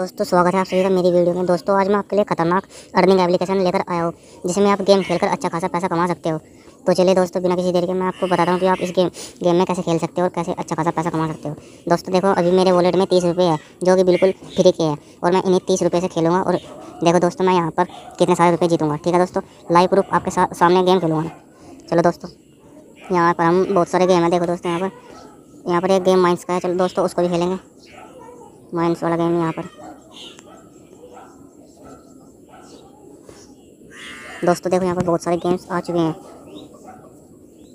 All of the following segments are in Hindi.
दोस्तों, स्वागत है आप सभी का मेरी वीडियो में। दोस्तों, आज मैं आपके लिए खतरनाक अर्निंग एप्लीकेशन लेकर आया हूँ, जिसमें आप गेम खेलकर अच्छा खासा पैसा कमा सकते हो। तो चलिए दोस्तों, बिना किसी देर के मैं आपको बताता हूँ कि आप इस गेम गेम में कैसे खेल सकते हो और कैसे अच्छा खासा पैसा कमा सकते हो। दोस्तों, देखो, अभी मेरे वॉलेट में तीस रुपये है, जो कि बिल्कुल फ्री के है, और मैं इन्हीं तीस रुपये से खेलूँगा और देखो दोस्तों, मैं यहाँ पर कितने सारे रुपये जीतूँगा। ठीक है दोस्तों लाइव प्रूफ आपके साथ सामने गेम खेलूँगा चलो दोस्तों, यहाँ पर हम बहुत सारे गेम हैं, देखो दोस्तों, यहाँ पर यहाँ पर एक गेम माइंस का है, चलो दोस्तों, उसको भी खेलेंगे। माइंस वाला गेम यहाँ पर। दोस्तों देखो यहाँ पर बहुत सारे गेम्स आ चुके हैं।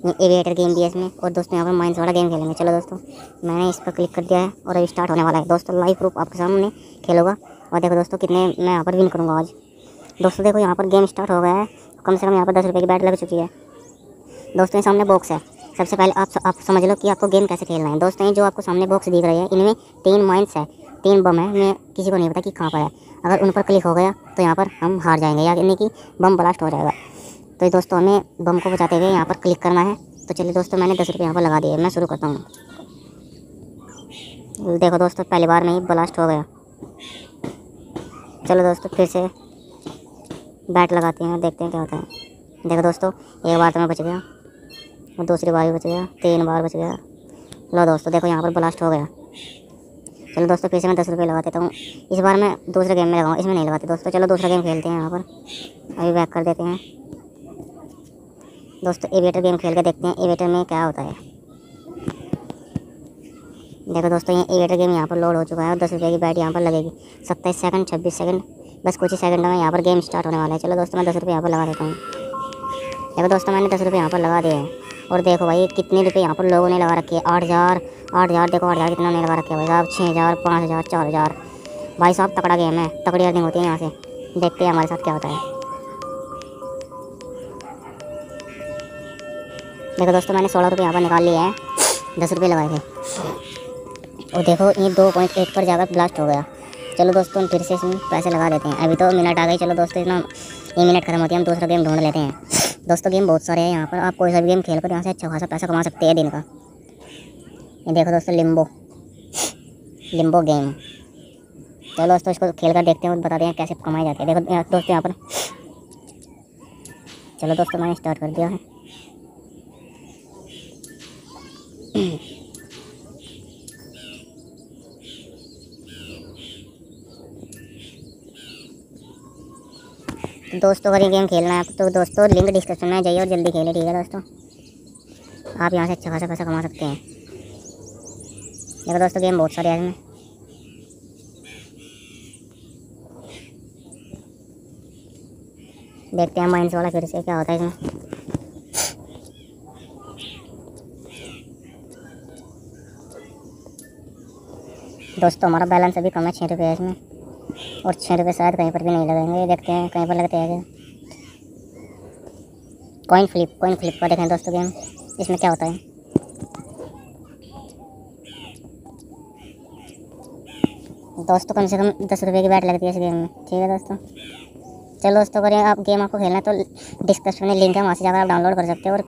ये एविएटर गेम भी है इसमें और दोस्तों यहाँ पर माइंस वाला गेम खेलेंगे। चलो दोस्तों, मैंने इस पर क्लिक कर दिया है और अभी स्टार्ट होने वाला है। दोस्तों लाइव प्रूफ आपके सामने खेलूँगा और देखो दोस्तों कितने मैं यहाँ पर विन करूँगा आज। दोस्तों देखो यहाँ पर गेम स्टार्ट हो गया है। कम से कम यहाँ पर दस रुपये की बैट लग चुकी है। दोस्तों ये सामने बॉक्स है। सबसे पहले आप आप समझ लो कि आपको गेम कैसे खेलना है। दोस्तों जो आपको सामने बॉक्स दिख रही है, इनमें तीन माइंस है, तीन बम है। मैं किसी को नहीं पता कि कहाँ पर है। अगर उन पर क्लिक हो गया तो यहाँ पर हम हार जाएँगे, यानी कि बम ब्लास्ट हो जाएगा। तो दोस्तों, हमें बम को बचाते हुए यहाँ पर क्लिक करना है। तो चलिए दोस्तों, मैंने दस रुपये यहाँ पर लगा दिए, मैं शुरू करता हूँ। देखो दोस्तों, पहली बार में ही ब्लास्ट हो गया। चलो दोस्तों, फिर से बैट लगाते हैं, देखते हैं क्या होता है। देखो दोस्तों, एक बार तो मैं बच गया और दूसरी बार भी बच गया, तीन बार बच गया। लो दोस्तों, देखो यहाँ पर ब्लास्ट हो गया। चलो दोस्तों फिर से मैं दस रुपये लगा देता हूँ इस बार मैं दूसरे गेम में लगाऊँ, इसमें नहीं लगाते दोस्तों, चलो दूसरा गेम खेलते हैं यहाँ पर। अभी बैक कर देते हैं। दोस्तों एविएटर गेम खेल के देखते हैं एविएटर में क्या होता है। देखो दोस्तों, ये एविएटर गेम यहाँ पर लोड हो चुका है और दस रुपये की बैट यहाँ पर लगेगी। सत्ताईस सेकंड छब्बीस सेकंड बस कुछ ही सेकंड में यहाँ पर गेम स्टार्ट होने वाला है। चलो दोस्तों, मैं दस रुपये यहाँ पर लगा देता हूँ। देखो दोस्तों, मैंने दस रुपये यहाँ पर लगा दिया हैं। और देखो भाई, कितने रुपये यहाँ पर लोगों ने लगा रखे हैं। आठ हज़ार आठ हज़ार, देखो आठ हज़ार कितना ने लगा रखे भाई साहब। छः हज़ार, पाँच हज़ार, चार हज़ार। भाई साहब, तकड़ा गेम है। तकड़ी अर्निंग होती है यहाँ से। देखते हैं हमारे साथ क्या होता है। देखो दोस्तों, मैंने सोलह रुपये यहाँ पर निकाल लिए हैं। दस रुपये लगाए थे। और देखो, ये दो पॉइंट एक पर जाकर ब्लास्ट हो गया। चलो दोस्तों फिर से इसमें पैसे लगा देते हैं। अभी तो मिनट आ गई। चलो दोस्तों इतना ये मिनट खत्म होती है। हम दूसरा गेम ढूंढ लेते हैं। दोस्तों गेम बहुत सारे हैं यहाँ पर। आप कोई सा भी गेम खेल कर यहाँ से अच्छा खासा पैसा कमा सकते हैं दिन का। ये देखो दोस्तों लिम्बो लिम्बो गेम चलो दोस्तों, इसको खेल कर देखते हैं बताते हैं कैसे कमाई जाती है। देखो, दोस्तों, यहाँ पर। चलो दोस्तों, मैंने स्टार्ट कर दिया है। दोस्तों ये गेम खेलना है तो दोस्तों लिंक डिस्क्रिप्शन में जाइए और जल्दी खेलें ठीक है दोस्तों? आप यहाँ से अच्छा खासा पैसा कमा सकते हैं। देखो दोस्तों गेम बहुत सारे हैं इसमें। देखते हैं माइंस वाला फिर से क्या होता है इसमें। दोस्तों, हमारा बैलेंस अभी कम है छः रुपये इसमें। और छः रुपये शायद कहीं पर भी नहीं लगेंगे ये देखते हैं, कहीं पर लगते हैं कॉइन फ्लिप कॉइन फ्लिप का देखें दोस्तों गेम इसमें क्या होता है? दोस्तों कम से कम दस रुपये की बैट लगती है इस गेम में। ठीक है दोस्तों? चलो दोस्तों, अगर आप गेम आपको खेलना है तो डिस्क्रिप्शन में लिंक है, वहाँ से जाकर आप डाउनलोड कर सकते हो और